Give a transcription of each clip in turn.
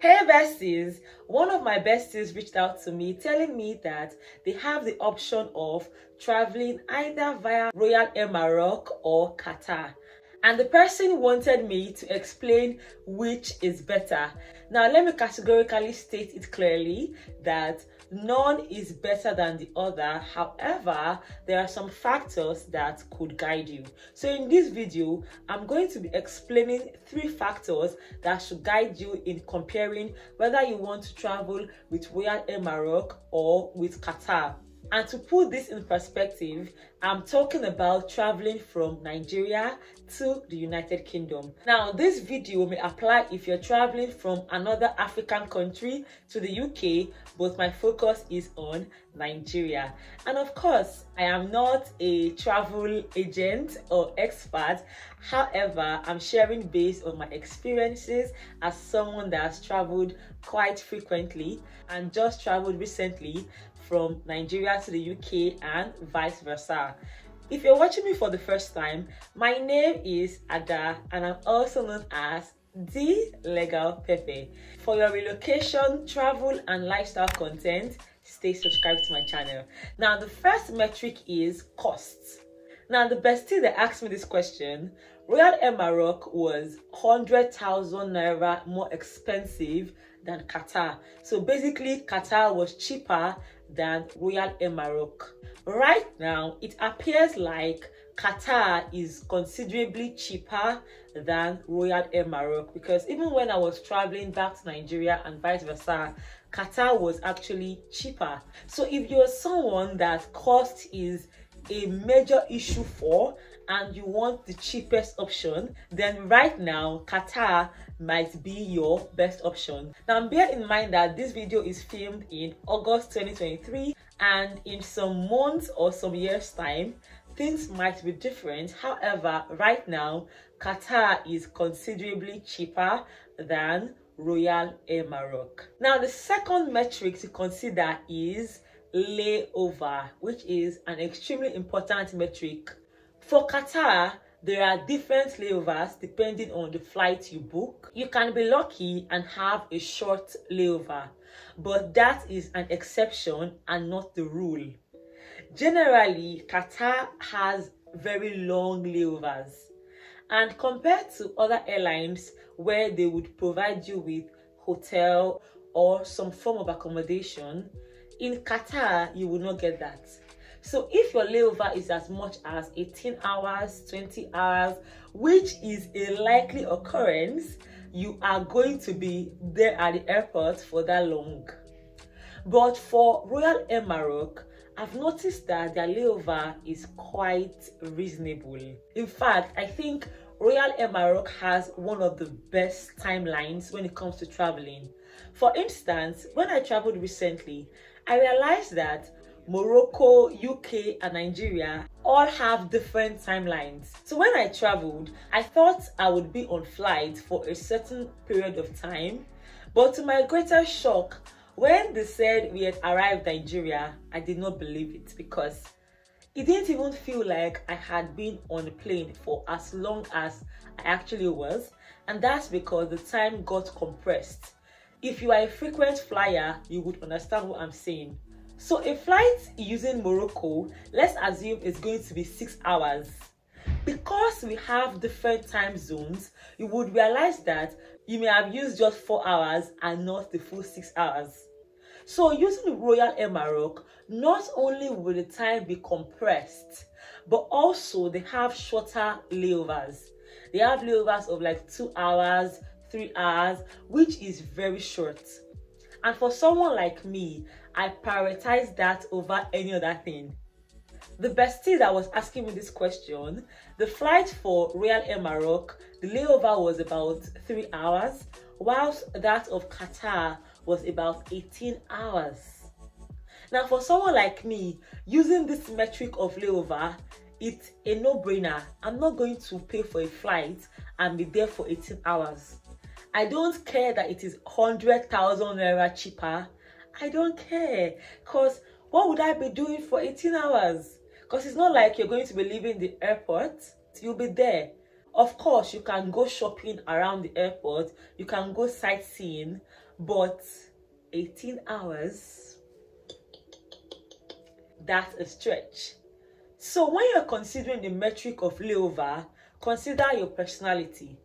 Hey besties, one of my besties reached out to me telling me that they have the option of traveling either via Royal Air Maroc or Qatar. And the person wanted me to explain which is better. Now, let me categorically state it clearly that none is better than the other. However, there are some factors that could guide you. So in this video, I'm going to be explaining three factors that should guide you in comparing whether you want to travel with Royal Maroc or with Qatar. And to put this in perspective, I'm talking about traveling from Nigeria to the United Kingdom. Now, this video may apply if you're traveling from another African country to the UK, but my focus is on Nigeria. And of course, I am not a travel agent or expert. However, I'm sharing based on my experiences as someone that has traveled quite frequently and just traveled recently from Nigeria to the UK and vice versa. If you're watching me for the first time, my name is Ada and I'm also known as the Legal Pepper. For your relocation, travel and lifestyle content, stay subscribed to my channel. Now the first metric is costs. Now the best thing that asked me this question, Royal Maroc was 100,000 Naira more expensive than Qatar. So basically Qatar was cheaper than Royal Air Maroc. Right now, it appears like Qatar is considerably cheaper than Royal Air Maroc because even when I was traveling back to Nigeria and vice versa, Qatar was actually cheaper. So if you're someone that cost is a major issue for and you want the cheapest option, then right now Qatar might be your best option. Now bear in mind that this video is filmed in August 2023 and in some months or some years time, things might be different. However, right now, Qatar is considerably cheaper than Royal Air Maroc. Now, the second metric to consider is layover, which is an extremely important metric. For Qatar, there are different layovers depending on the flight you book. You can be lucky and have a short layover, but that is an exception and not the rule. Generally, Qatar has very long layovers. And compared to other airlines where they would provide you with hotel or some form of accommodation, in Qatar, you will not get that. So if your layover is as much as 18 hours, 20 hours, which is a likely occurrence, you are going to be there at the airport for that long. But for Royal Air Maroc, I've noticed that their layover is quite reasonable. In fact, I think Royal Air Maroc has one of the best timelines when it comes to traveling. For instance, when I traveled recently, I realized that Morocco, UK, and Nigeria all have different timelines. So when I traveled, I thought I would be on flight for a certain period of time. But to my greater shock, when they said we had arrived Nigeria, I did not believe it because it didn't even feel like I had been on a plane for as long as I actually was. And that's because the time got compressed. If you are a frequent flyer, you would understand what I'm saying. So a flight using Morocco, let's assume it's going to be six hours. Because we have different time zones, you would realize that you may have used just four hours and not the full six hours. So using Royal Air Maroc, not only will the time be compressed, but also they have shorter layovers. They have layovers of like two hours, three hours, which is very short. And for someone like me, I prioritize that over any other thing. The bestie that was asking me this question, the flight for Royal Air Maroc, the layover was about three hours, whilst that of Qatar was about 18 hours. Now, for someone like me, using this metric of layover, it's a no-brainer. I'm not going to pay for a flight and be there for 18 hours. I don't care that it is 100,000 naira cheaper. I don't care. Because what would I be doing for 18 hours? Because it's not like you're going to be leaving the airport. You'll be there. Of course, you can go shopping around the airport, you can go sightseeing, but 18 hours, that's a stretch. So when you're considering the metric of layover, consider your personality.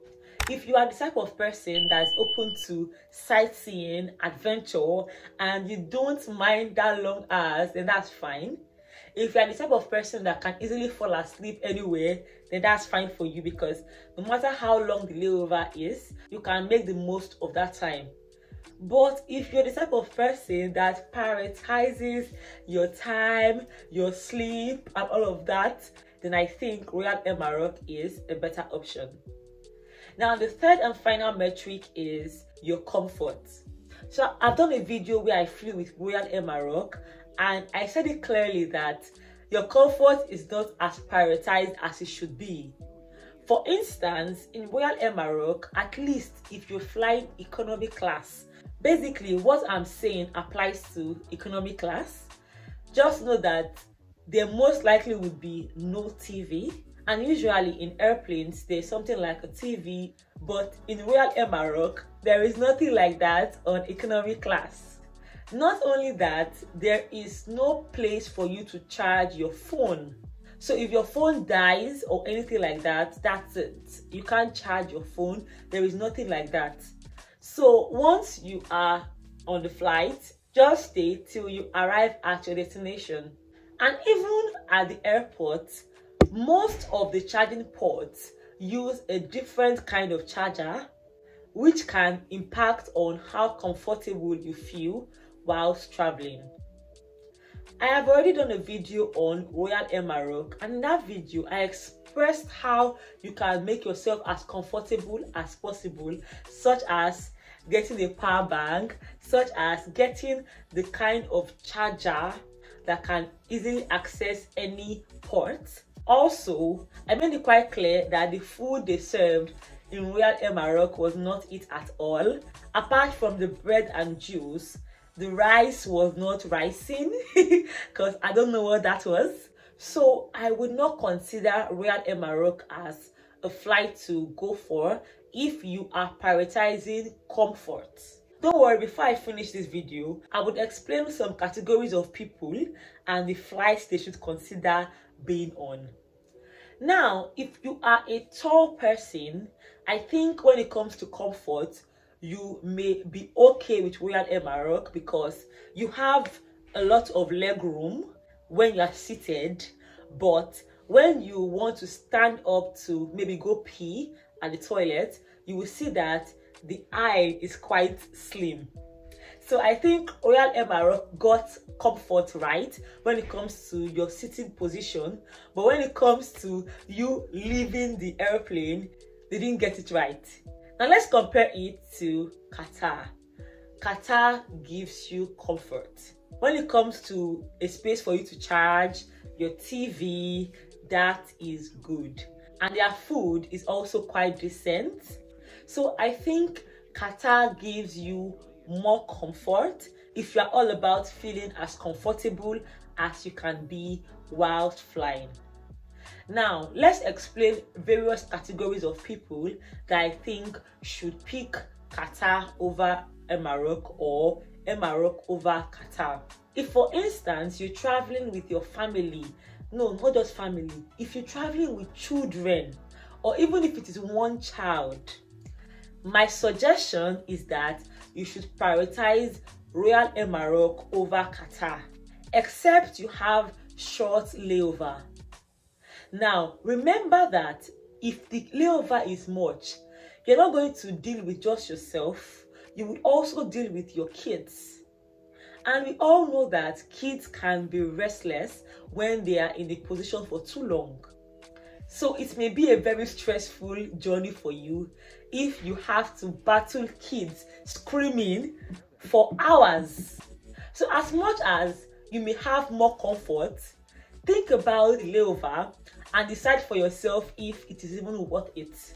If you are the type of person that's open to sightseeing, adventure, and you don't mind that long hours, then that's fine. If you are the type of person that can easily fall asleep anywhere, then that's fine for you because no matter how long the layover is, you can make the most of that time. But if you're the type of person that prioritizes your time, your sleep, and all of that, then I think Royal Maroc is a better option. Now, the third and final metric is your comfort. So I've done a video where I flew with Royal Air Maroc and I said it clearly that your comfort is not as prioritized as it should be. For instance, in Royal Air Maroc, at least if you're flying economy class, basically what I'm saying applies to economy class. Just know that there most likely would be no TV, and usually in airplanes there's something like a TV, but in Royal Air Maroc there is nothing like that on economy class. Not only that, there is no place for you to charge your phone. So if your phone dies or anything like that, that's it. You can't charge your phone. There is nothing like that. So once you are on the flight, just stay till you arrive at your destination. And even at the airport, most of the charging ports use a different kind of charger which can impact on how comfortable you feel whilst traveling. I have already done a video on Royal Air Maroc and in that video I expressed how you can make yourself as comfortable as possible such as getting a power bank, such as getting the kind of charger that can easily access any port also, I made it quite clear that the food they served in Royal Air Maroc was not it at all. Apart from the bread and juice, the rice was not rising because I don't know what that was. So I would not consider Royal Air Maroc as a flight to go for if you are prioritizing comfort. Don't worry, before I finish this video, I would explain some categories of people and the flights they should consider being on. Now, if you are a tall person, I think when it comes to comfort, you may be okay with Royal Maroc because you have a lot of leg room when you are seated, but when you want to stand up to maybe go pee at the toilet, you will see that the eye is quite slim. So I think Royal Air got comfort right when it comes to your sitting position, but when it comes to you leaving the airplane, they didn't get it right. Now let's compare it to Qatar. Qatar gives you comfort. When it comes to a space for you to charge your TV, that is good. And their food is also quite decent. So I think Qatar gives you more comfort if you're all about feeling as comfortable as you can be whilst flying. Now, let's explain various categories of people that I think should pick Qatar over Maroc or Maroc over Qatar. If, for instance, you're traveling with your family, no, not just family, if you're traveling with children, or even if it is one child, my suggestion is that you should prioritize Royal Maroc over Qatar, except you have short layover. Now, remember that if the layover is much, you're not going to deal with just yourself, you will also deal with your kids. And we all know that kids can be restless when they are in the position for too long. So it may be a very stressful journey for you if you have to battle kids screaming for hours. So as much as you may have more comfort, think about the layover and decide for yourself if it is even worth it.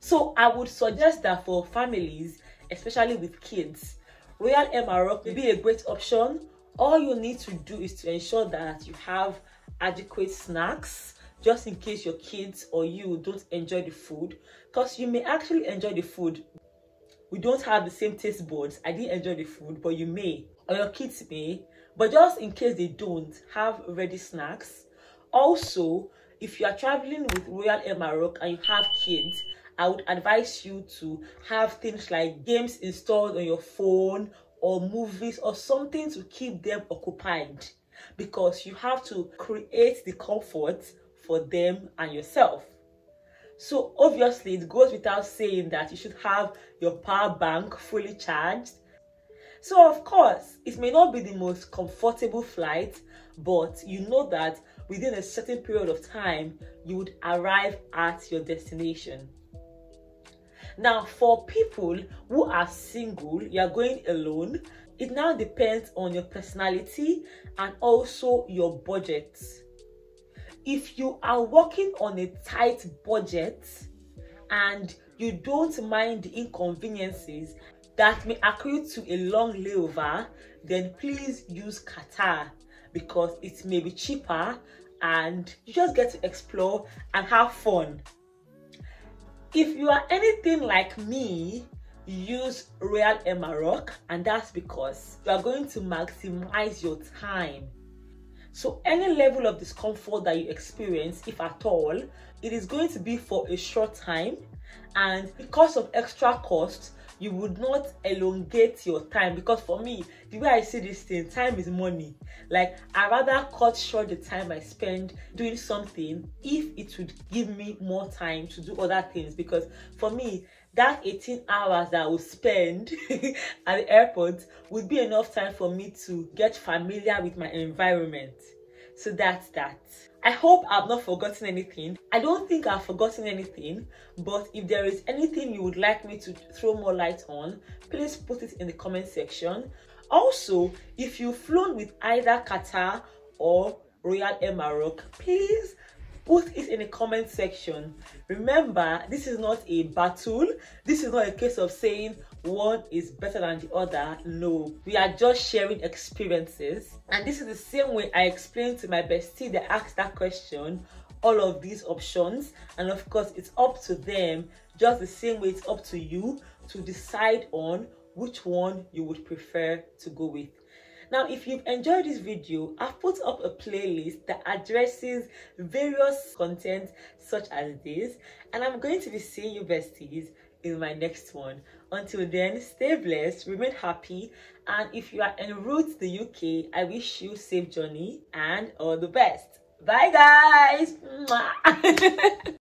So I would suggest that for families, especially with kids, Royal Maroc will be a great option. All you need to do is to ensure that you have adequate snacks just in case your kids or you don't enjoy the food. Because you may actually enjoy the food. We don't have the same taste buds. I didn't enjoy the food but you may. Or your kids may. But just in case they don't have ready snacks. Also if you are traveling with royal air maroc and you have kids i would advise you to have things like games installed on your phone or movies or something to keep them occupied. Because you have to create the comfort for them and yourself. So obviously it goes without saying that you should have your power bank fully charged. So of course, it may not be the most comfortable flight, but you know that within a certain period of time, you would arrive at your destination. Now, for people who are single, you are going alone, it now depends on your personality and also your budget if you are working on a tight budget and you don't mind the inconveniences that may accrue to a long layover, then please use Qatar because it may be cheaper and you just get to explore and have fun. If you are anything like me, use Real Air and that's because you are going to maximize your time so any level of discomfort that you experience, if at all, it is going to be for a short time. And because of extra costs, you would not elongate your time. Because for me the way i see this thing time is money. Like i rather cut short the time i spend doing something if it would give me more time to do other things. Because for me that 18 hours that i will spend at the airport would be enough time for me to get familiar with my environment so that's that I hope I've not forgotten anything. I don't think I've forgotten anything, but if there is anything you would like me to throw more light on, please put it in the comment section. Also, if you've flown with either Qatar or Royal Air Maroc, please put it in the comment section. Remember, this is not a battle. This is not a case of saying, one is better than the other. No, we are just sharing experiences. And this is the same way I explained to my bestie that asked that question all of these options. And of course, it's up to them, just the same way it's up to you to decide on which one you would prefer to go with. Now, if you've enjoyed this video, I've put up a playlist that addresses various content such as this. And I'm going to be seeing you besties in my next one. Until then, stay blessed, remain happy, and if you are en route to the UK, I wish you safe journey and all the best. Bye guys!